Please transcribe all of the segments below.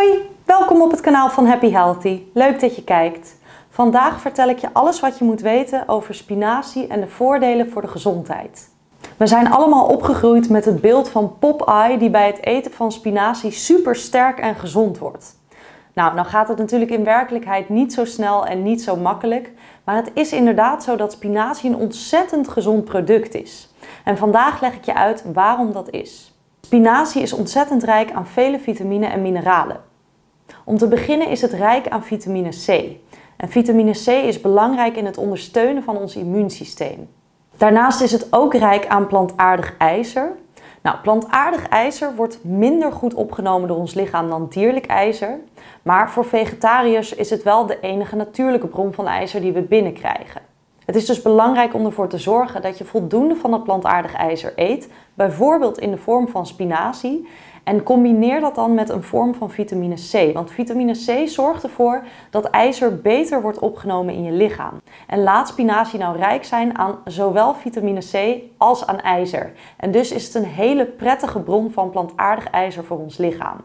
Hoi, welkom op het kanaal van Happy Healthy. Leuk dat je kijkt. Vandaag vertel ik je alles wat je moet weten over spinazie en de voordelen voor de gezondheid. We zijn allemaal opgegroeid met het beeld van Popeye die bij het eten van spinazie super sterk en gezond wordt. Nou, nou gaat het natuurlijk in werkelijkheid niet zo snel en niet zo makkelijk, maar het is inderdaad zo dat spinazie een ontzettend gezond product is. En vandaag leg ik je uit waarom dat is. Spinazie is ontzettend rijk aan vele vitamine en mineralen. Om te beginnen is het rijk aan vitamine C. En vitamine C is belangrijk in het ondersteunen van ons immuunsysteem. Daarnaast is het ook rijk aan plantaardig ijzer. Nou, plantaardig ijzer wordt minder goed opgenomen door ons lichaam dan dierlijk ijzer. Maar voor vegetariërs is het wel de enige natuurlijke bron van ijzer die we binnenkrijgen. Het is dus belangrijk om ervoor te zorgen dat je voldoende van het plantaardig ijzer eet, bijvoorbeeld in de vorm van spinazie. En combineer dat dan met een vorm van vitamine C. Want vitamine C zorgt ervoor dat ijzer beter wordt opgenomen in je lichaam. En laat spinazie nou rijk zijn aan zowel vitamine C als aan ijzer. En dus is het een hele prettige bron van plantaardig ijzer voor ons lichaam.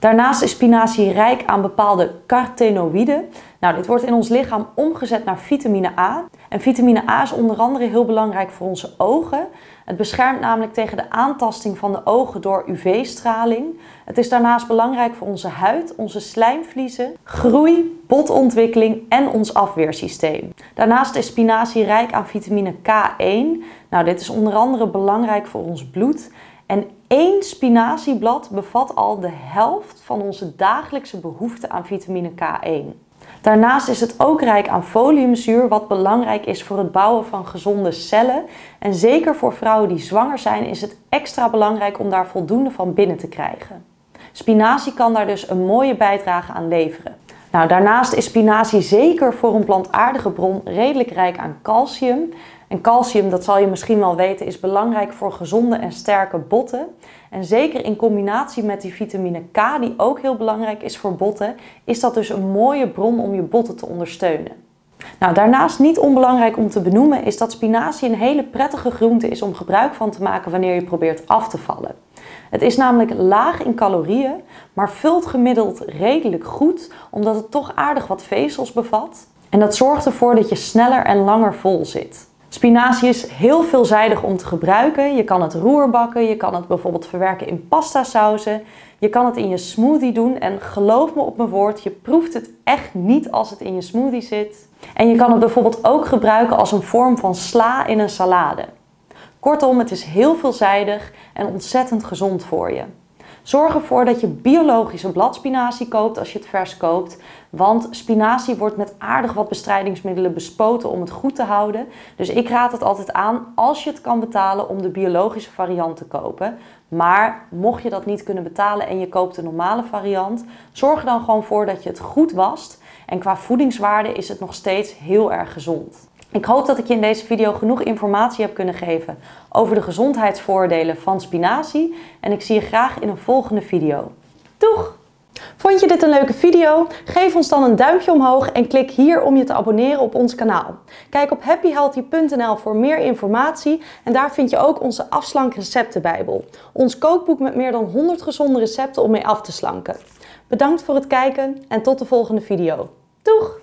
Daarnaast is spinazie rijk aan bepaalde carotenoïden. Nou, dit wordt in ons lichaam omgezet naar vitamine A. En vitamine A is onder andere heel belangrijk voor onze ogen. Het beschermt namelijk tegen de aantasting van de ogen door UV-straling. Het is daarnaast belangrijk voor onze huid, onze slijmvliezen, groei, botontwikkeling en ons afweersysteem. Daarnaast is spinazie rijk aan vitamine K1. Nou, dit is onder andere belangrijk voor ons bloed. En één spinazieblad bevat al de helft van onze dagelijkse behoefte aan vitamine K1. Daarnaast is het ook rijk aan foliumzuur, wat belangrijk is voor het bouwen van gezonde cellen. En zeker voor vrouwen die zwanger zijn is het extra belangrijk om daar voldoende van binnen te krijgen. Spinazie kan daar dus een mooie bijdrage aan leveren. Nou, daarnaast is spinazie zeker voor een plantaardige bron redelijk rijk aan calcium. En calcium, dat zal je misschien wel weten, is belangrijk voor gezonde en sterke botten. En zeker in combinatie met die vitamine K, die ook heel belangrijk is voor botten, is dat dus een mooie bron om je botten te ondersteunen. Nou, daarnaast niet onbelangrijk om te benoemen is dat spinazie een hele prettige groente is om gebruik van te maken wanneer je probeert af te vallen. Het is namelijk laag in calorieën, maar vult gemiddeld redelijk goed, omdat het toch aardig wat vezels bevat. En dat zorgt ervoor dat je sneller en langer vol zit. Spinazie is heel veelzijdig om te gebruiken. Je kan het roerbakken, je kan het bijvoorbeeld verwerken in pasta sauzen. Je kan het in je smoothie doen en geloof me op mijn woord, je proeft het echt niet als het in je smoothie zit. En je kan het bijvoorbeeld ook gebruiken als een vorm van sla in een salade. Kortom, het is heel veelzijdig en ontzettend gezond voor je. Zorg ervoor dat je biologische bladspinazie koopt als je het vers koopt. Want spinazie wordt met aardig wat bestrijdingsmiddelen bespoten om het goed te houden. Dus ik raad het altijd aan als je het kan betalen om de biologische variant te kopen. Maar mocht je dat niet kunnen betalen en je koopt de normale variant, zorg er dan gewoon voor dat je het goed wast. En qua voedingswaarde is het nog steeds heel erg gezond. Ik hoop dat ik je in deze video genoeg informatie heb kunnen geven over de gezondheidsvoordelen van spinazie en ik zie je graag in een volgende video. Doeg! Vond je dit een leuke video? Geef ons dan een duimpje omhoog en klik hier om je te abonneren op ons kanaal. Kijk op happyhealthy.nl voor meer informatie en daar vind je ook onze afslank receptenbijbel. Ons kookboek met meer dan 100 gezonde recepten om mee af te slanken. Bedankt voor het kijken en tot de volgende video. Doeg!